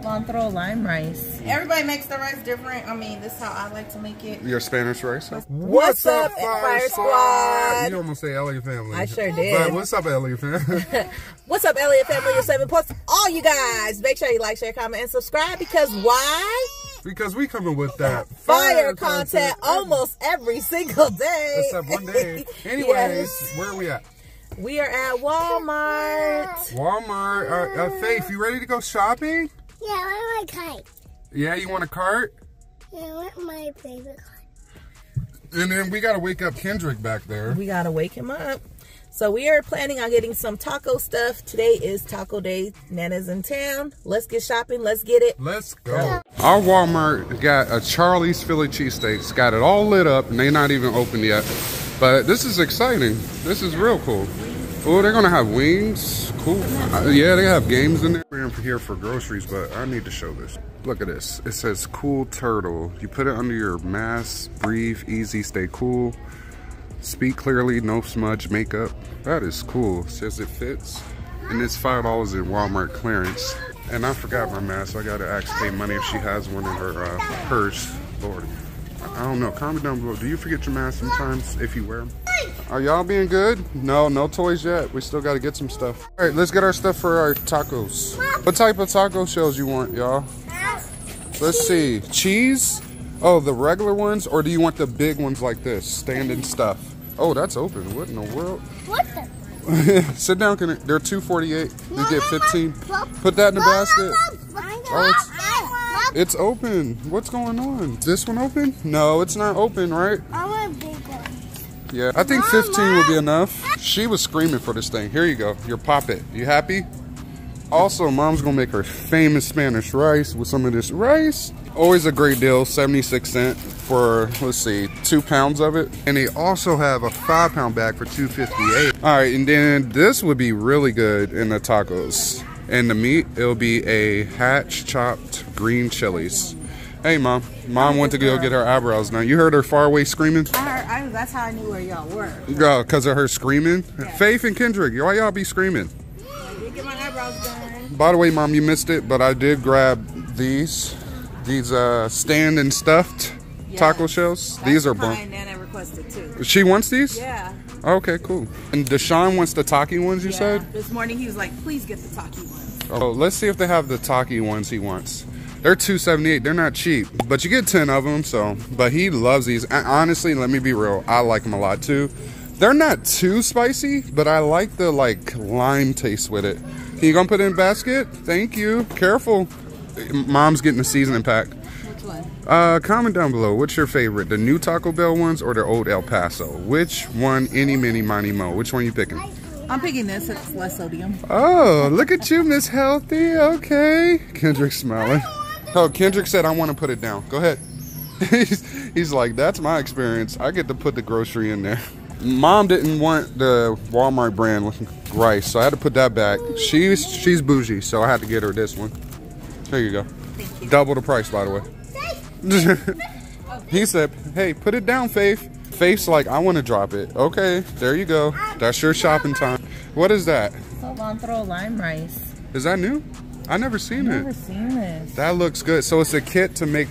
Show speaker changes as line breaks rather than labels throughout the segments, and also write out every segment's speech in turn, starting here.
cilantro lime rice.
Everybody makes the rice different. I mean, this is how I like to make it.
Your Spanish rice?
What's up, Fire Squad?
You almost say Eliott family.
I sure did.
But what's up, Eliott family?
What's up, Eliott family of Seven Plus? All you guys, make sure you like, share, comment, and subscribe because why?
because we coming with that
Fire content almost every single day.
Except one day. Anyways,
Yes.
where are we at?
We are at Walmart.
Walmart. Uh, uh, Faith, you ready to go shopping?
Yeah, I want my kite.
Yeah, you want a cart?
Yeah, I want my favorite kite.
And then we got to wake up Kendrick back there.
We gotta wake him up. So we are planning on getting some taco stuff. Today is taco day. Nana's in town. Let's get shopping. Let's get it.
Let's go. Our Walmart got a Charleys Philly cheesesteaks. Got it all lit up, and they not even open yet. But this is exciting. This is real cool. Oh, they're gonna have wings. Cool. Uh, yeah, they have games in there. We're here for groceries, but I need to show this. Look at this. It says "Cool Turtle." You put it under your mask. Breathe easy. Stay cool. Speak clearly. No smudge makeup. That is cool. says it fits. And it's five dollars in Walmart clearance. And I forgot my mask. So I gotta ask Kay money if she has one in her uh, purse. Lord, I don't know. Comment down below. Do you forget your mask sometimes if you wear them? Are y'all being good? No, no toys yet. We still gotta get some stuff. All right, let's get our stuff for our tacos. What type of taco shells you want, y'all? Let's see. Cheese? Oh, the regular ones, or do you want the big ones like this, standing stuff? Oh, that's open. What in the world?
What the?
Sit down, can it? They're two forty eight. You get fifteen. Put that in the basket. Oh, it's, it's open. What's going on? Is this one open? No, it's not open, right?
I want a big one.
Yeah, I think 15 will be enough. She was screaming for this thing. Here you go. Your poppet. You happy? Also, mom's gonna make her famous Spanish rice with some of this rice. Always a great deal, 76 cent for, let's see, two pounds of it. And they also have a five pound bag for 258. All right, and then this would be really good in the tacos. And the meat, it'll be a hatch chopped green chilies. Hey, mom. Mom went to go get her eyebrows Now You heard her far away screaming?
I that's how I knew where y'all were.
Girl, because of her screaming. Faith and Kendrick, why y'all be screaming?
I did get my eyebrows done.
By the way, mom, you missed it, but I did grab these, these uh, stand and stuffed taco shells. these are bomb.
Nana requested too.
She wants these?
Yeah.
Okay, cool. And Deshaun wants the Taki ones. You
yeah.
said?
This morning he was like, please get the Taki ones.
Oh, let's see if they have the Taki ones he wants. They're 278. They're not cheap, but you get 10 of them. So, but he loves these. And honestly, let me be real. I like them a lot too. They're not too spicy, but I like the like lime taste with it. You gonna put it in basket? Thank you. Careful. Mom's getting the seasoning pack.
Which one?
Uh, comment down below. What's your favorite? The new Taco Bell ones or the old El Paso? Which one? Any, mini, miny, mo. Which one you picking?
I'm picking this. It's less sodium.
Oh, look at you, Miss Healthy. Okay. Kendrick smiling. Oh, Kendrick said, I want to put it down. Go ahead. he's, he's like, that's my experience. I get to put the grocery in there. Mom didn't want the Walmart brand rice, so I had to put that back. She's she's bougie, so I had to get her this one. Here you go.
Thank you.
Double the price, by the way. he said, hey, put it down, Faith. Faith's like, I want to drop it. Okay, there you go. That's your shopping time. What is that?
Cilantro lime rice.
Is that new? I never seen
Never
it.
Never seen this.
That looks good. So it's a kit to make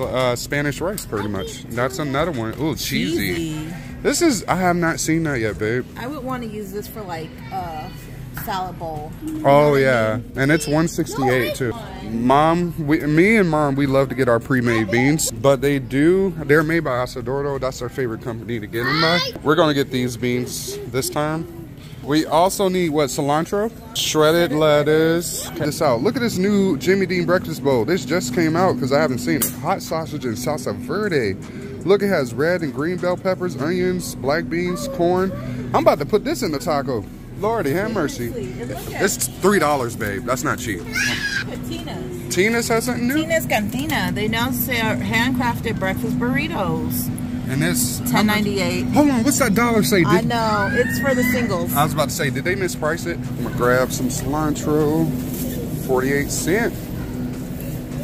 uh, Spanish rice, pretty much. That's another one. Ooh, cheesy.
Cheesy.
This is. I have not seen that yet, babe.
I would want to use this for like a salad bowl.
Oh yeah, and it's 168 too. Mom, we, me and mom, we love to get our pre-made beans, but they do. They're made by Asadordo. That's our favorite company to get them by. We're gonna get these beans this time. We also need what cilantro, shredded lettuce. Check this out. Look at this new Jimmy Dean breakfast bowl. This just came out because I haven't seen it. Hot sausage and salsa verde. Look, it has red and green bell peppers, onions, black beans, corn. I'm about to put this in the taco. Lordy, have mercy.
And look at
It's three dollars, babe. That's not cheap.
Tina's.
Tina's has something new,
Tina's Cantina. They now sell handcrafted breakfast burritos.
And this
Ten ninety eight.
Hold on, what's that dollar say?
I know it's for the singles.
I was about to say, did they misprice it? I'm gonna grab some cilantro, 48 cent.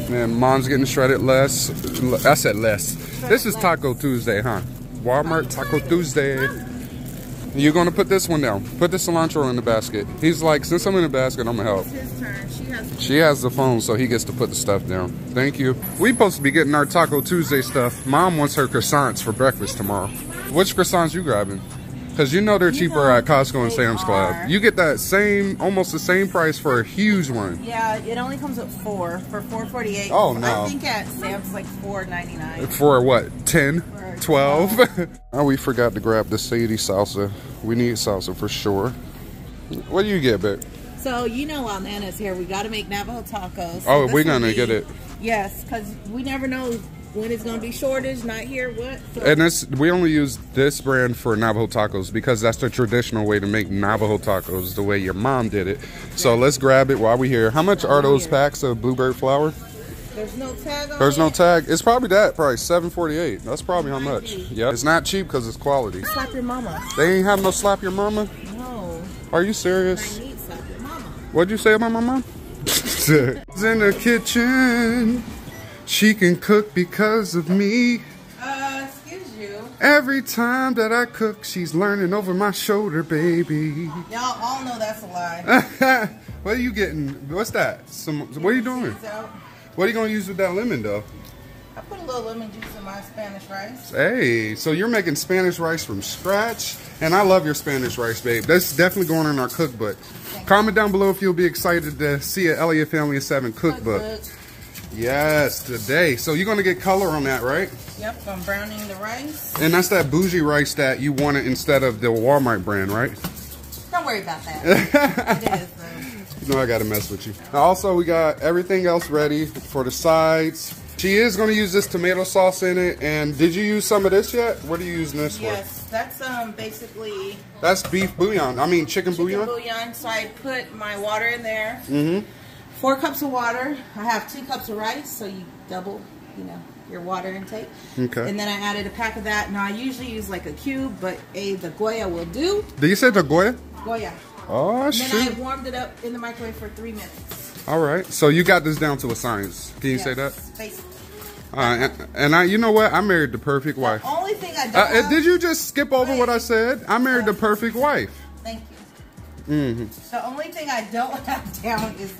Man, mom's getting shredded less. I said less. This is Taco Tuesday, huh? Walmart Taco Tuesday. You're gonna put this one down. Put the cilantro in the basket. He's like, since I'm in the basket, I'm gonna help.
It's his turn. She has.
She has the phone, so he gets to put the stuff down. Thank you. We supposed to be getting our Taco Tuesday stuff. Mom wants her croissants for breakfast tomorrow. Which croissants you grabbing? Cause you know they're cheaper at Costco and Sam's Club.
are.
You get that same, almost the same price for a huge one.
Yeah, it only comes with four for four forty eight.
Oh, no.
I think at Sam's like four ninety nine.
For what, 10,
For
12? oh, we forgot to grab the Sadie salsa. We need salsa for sure. What do you get, babe?
So you know while Nana's here, we got to make Navajo tacos. So
Oh, we're gonna get it.
Yes, because we never know when it's gonna be shortage. Not here. What? So
And this, we only use this brand for Navajo tacos because that's the traditional way to make Navajo tacos, the way your mom did it. So let's grab it while we're here. How much are those packs of bluebird flour?
There's no tag on
There's no tag. It's probably that price, seven forty eight. That's probably how much. Yeah, it's not cheap because it's quality.
Slap your mama.
They ain't have no slap your mama.
No,
Are you
I
serious?
need slap your mama.
What'd you say about my mom? She's in the kitchen. She can cook because of me.
Uh, excuse you.
Every time that I cook, she's learning over my shoulder, baby.
Y'all all know that's a lie.
what are you getting? What's that? Some. What are you doing? What are you gonna use with that lemon, though?
I put a little lemon juice in my Spanish rice.
Hey, so you're making Spanish rice from scratch, and I love your Spanish rice, babe. That's definitely going in our cookbook. Comment down below if you'll be excited to see an Eliott Family of Seven cookbook. Yes, today. So you're gonna get color on that, right?
Yep, I'm browning the rice.
And that's that bougie rice that you wanted instead of the Walmart brand, right?
Don't worry about that. it is. though.
You know I gotta mess with you. Also, we got everything else ready for the sides. She is gonna use this tomato sauce in it. And did you use some of this yet? What are you using this for?
Yes, that's um basically
That's beef bouillon. I mean chicken,
chicken
bouillon.
bouillon. So I put my water in there.
Mm-hmm.
Four cups of water. I have two cups of rice, so you double, you know, your water intake.
Okay.
And then I added a pack of that. Now I usually use like a cube, but a the Goya will do.
Did you say the Goya?
Goya.
Oh
And then I warmed it up in the microwave for three minutes.
All right. So you got this down to a science. Can you say that?
Basically.
Uh, and, and I, you know what? I married the perfect wife.
The only thing I don't
Uh,
have,
did you just skip over what I said? I married the perfect wife.
Thank you.
Mm-hmm.
The only thing I don't have down is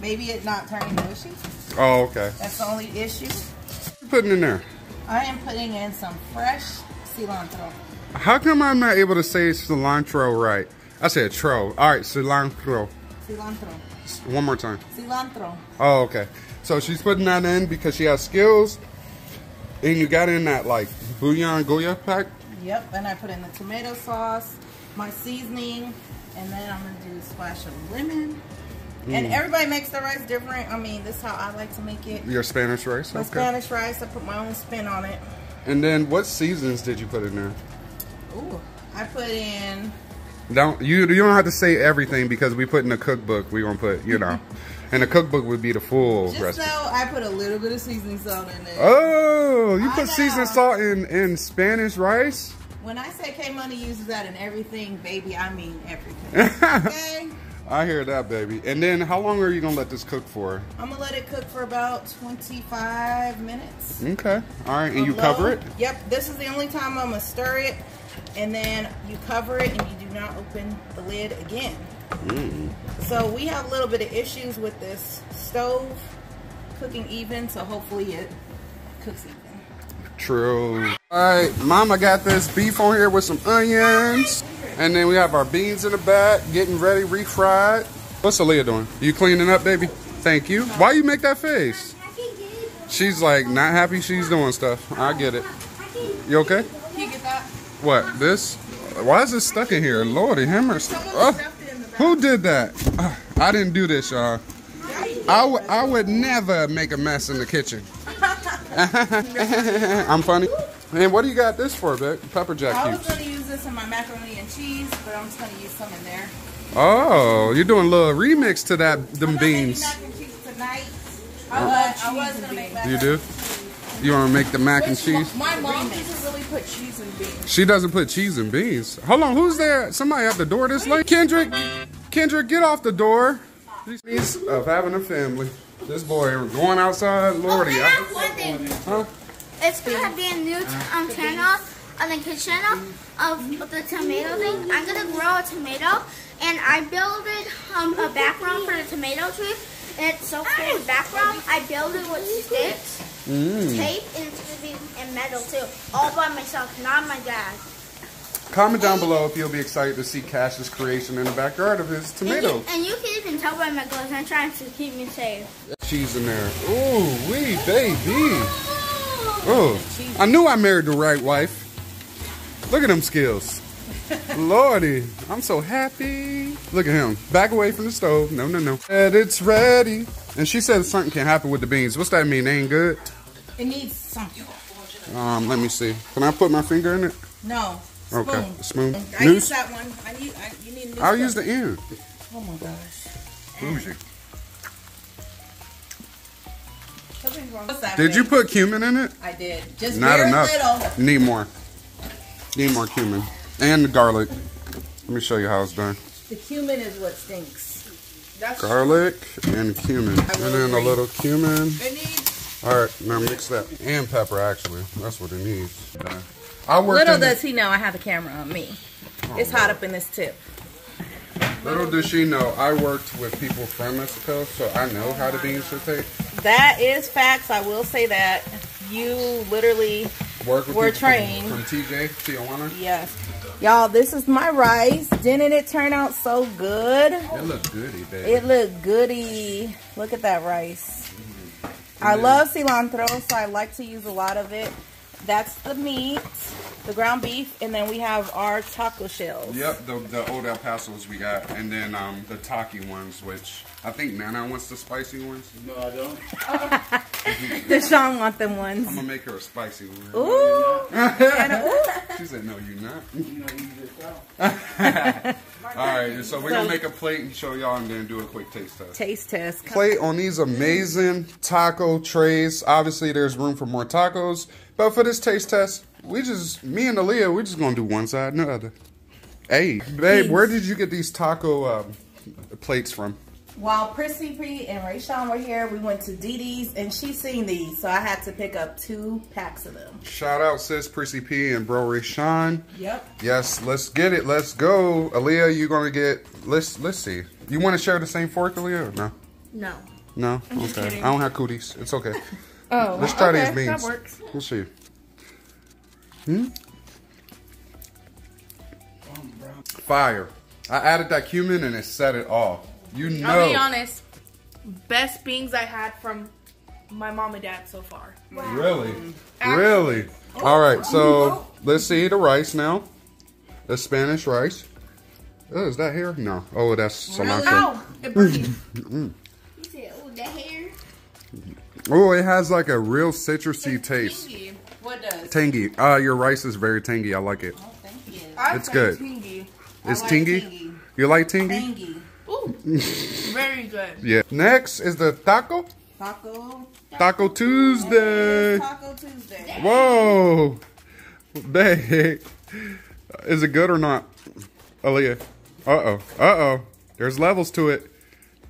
maybe it not turning mushy.
Oh, okay.
That's the only issue.
What you putting in there?
I am putting in some fresh cilantro.
How come I'm not able to say cilantro right? I said tro. All right, cilantro.
Cilantro.
One more time.
Cilantro.
Oh, okay. So she's putting that in because she has skills. And you got in that like bouillon goya pack.
Yep. And I put in the tomato sauce, my seasoning, and then I'm gonna do a splash of lemon. And
Mm.
everybody makes their rice different. I mean, this is how I like to make it.
Your Spanish rice.
My
Okay.
Spanish rice, I put my own spin on it.
And then what seasons did you put in there?
Ooh. I put in
Don't you? You don't have to say everything because we put in the cookbook. We're gonna put you know, and the cookbook would be the full
just
recipe.
know I put a little bit of seasoning salt in there.
Oh, you
I
put seasoned
know.
salt in in Spanish rice?
When I say K Money uses that in everything, baby, I mean everything. Okay?
I hear that, baby. And then how long are you gonna let this cook for?
I'm gonna let it cook for about 25 minutes.
Okay. All right, and you cover it.
Yep, this is the only time I'm gonna stir it, and then you cover it and you do not open the lid again.
Mm.
So we have a little bit of issues with this stove cooking even, so hopefully it cooks even.
True. All right, Mama got this beef on here with some onions, and then we have our beans in the back, getting ready, refried. What's Aaliyah doing? You cleaning up, baby? Thank you. Why you make that face? She's like not happy she's doing stuff. I get it. You okay?
Can you get that?
What, this? Why is this stuck in here? Lordy hammers. Oh, who did that? Ah, I didn't do this, y'all. I would- I would never make a mess in the kitchen. I'm funny. And what do you got this for, babe? Pepper jack
I was gonna use this in my macaroni and cheese, but I'm just gonna use some in there.
Oh, you're doing a little remix to that, them beans.
mac and cheese tonight. I was, I was gonna make mac
You do? You want to make the mac and cheese?
My mom really put cheese in beans.
She doesn't put cheese in beans. Hold on, who's there? Somebody at the door this late? Kendrick, Kendrick, get off the door. These of having a family. This boy going outside, Lordy.
I
I-
one thing.
huh?
It's gonna be a new t- um, turn off.
on the kitchen of the tomato thing. I'm gonna grow a tomato, and I built it um, a background for the tomato tree. And it's so cool. The background, I built it with sticks, Mm. tape, and it's gonna be in metal too. All by myself, not my dad.
Comment down below if you'll be excited to see Cash's creation in the backyard of his
And you,
tomatoes.
and you can even tell by my gloves, I'm trying to keep me safe.
Cheese in there. Ooh, wee, baby. Oh, I knew I married the right wife. Look at them skills. Lordy, I'm so happy. Look at him. Back away from the stove. No, no, no. And it's ready. And she said something can happen with the beans. What's that mean? They ain't good?
It needs something.
Um, let me see. Can I put my finger in it?
No. Spoon.
Okay, spoon.
I
Noose?
use that one. I need. I, you need. a new
I'll use the end.
Oh my gosh.
Bougie.
Something's wrong. What's that?
Did you put cumin in it?
I did. Just
Not
very
enough.
little.
Need more. Need more cumin. And the garlic. Let me show you how it's done.
The cumin is what stinks. That's
Garlic and cumin. And then a little cumin. All right, now mix that. And pepper, actually. That's what it needs. Done. I
Little
the-
does he know I have a camera on me. Oh, it's hot up in this tip.
Little does she know, I worked with people from Mexico, so I know how the beans should taste.
That is facts. I will say that. You literally,
Work with
We're
from-
trained.
From, TJ, Tijuana.
yes. Y'all, this is my rice. Didn't it turn out so good?
It looked goody, baby.
It looked goody. Look at that rice. I love cilantro, so I like to use a lot of it. That's the meat, the ground beef, and then we have our taco shells.
Yep, the, the old El Pasos we got, and then um, the Taki ones, which I think Nana wants the spicy ones.
No, I don't.
Deshaun want them ones.
I'm gonna make her a spicy one.
Ooh. And, ooh.
She said, "No, you're not."
You know, you just out.
All right, so we're gonna make a plate and show y'all, and then do a quick taste test.
Taste test.
Plate on these amazing taco trays. Obviously, there's room for more tacos, but for this taste test, we just me and Aaliyah, we're just gonna do one side and the other. Hey, babe, where did you get these taco um, plates from?
While Prissy P and Rayshawn were here, we went to Dee Dee's and she seen these, so I had to pick up two packs of them.
Shout out sis Prissy P and bro Rayshawn.
Yep.
Yes, let's get it. Let's go. Aaliyah, you gonna get let's let's see. You wanna share the same fork, Aaliyah? or No.
No.
No? Okay.
kidding.
I don't have cooties. It's okay.
Oh,
Let's try
okay,
these beans.
That works.
We'll see. Hmm? Fire. I added that cumin and it set it off. You know.
I'll be honest. Best beans I had from my mom and dad so far.
Really? Really? All right, so let's see the rice now. The Spanish rice. Oh, is that here? No. Oh, that's cilantro.
Ow! It burned
said, oh, that hair.
Oh, it has like a real citrusy taste.
Tangy. What does?
Tangy. Uh, your rice is very tangy. I like it.
Oh, thank you.
I
It's
say
good.
Tingy.
It's
like
tingy?
tangy.
You like tingy?
Tangy.
Ooh, very good.
Yeah. Next is the taco.
Taco.
Taco Tuesday.
Taco Tuesday.
Whoa. Babe. Is it good or not? Aaliyah. Uh-oh. Uh-oh. There's levels to it.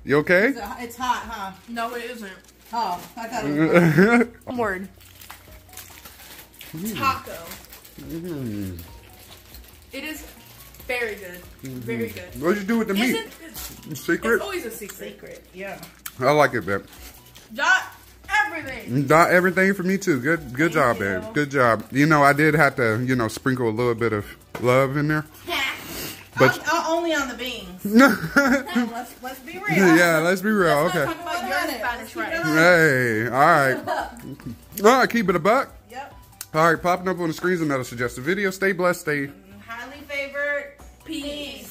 You okay?
It's uh, hot, huh?
No, it isn't.
Oh, I thought it was.
One word. Mm. Taco. Mm. It is very good. Very good.
What'd you do with the meat?
Isn't it's, it's
Secret?
always a secret.
Secret. Yeah.
I like it, babe.
Dot everything.
Not everything for me too. Good good job, babe. Good job. You know, I did have to, you know, sprinkle a little bit of love in there. But
On- uh, only on the beans. let's let's be real.
yeah, let's be real. Okay.
Talk about your Spanish rice.
Hey, all right. All right, keep it a buck.
Yep.
All right, popping up on the screen screens another suggested video. Stay blessed. Stay
Favored.
Peace.